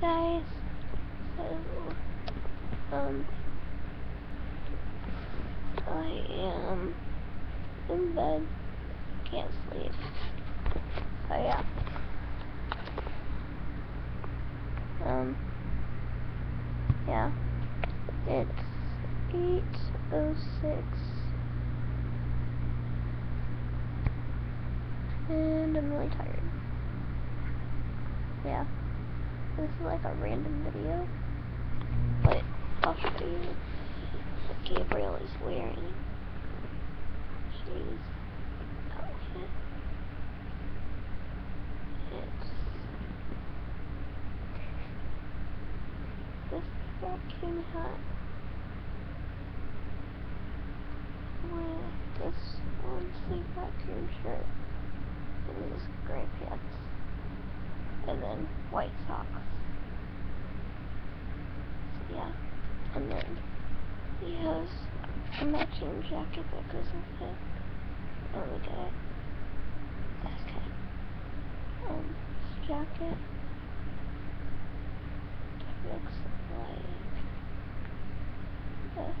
guys. So, um, I am in bed. Can't sleep. So yeah. Um, yeah. It's 8.06. And I'm really tired. Yeah. This is like a random video. But I'll show you what Gabriel is wearing. She's outfit. It's this raccoon hat with this long sleeve raccoon shirt and these gray pants and then white socks. So yeah, and then he has a matching jacket that goes with it. Oh look at it. Okay. Um, this jacket looks like this.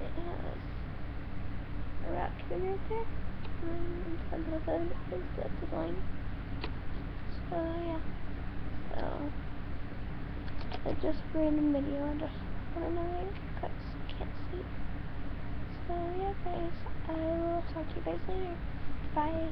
It has a raccoon right there. And above it is the design. So yeah. It's just random video. I just want to know because I can't see. So yeah guys, I will talk to you guys later. Bye.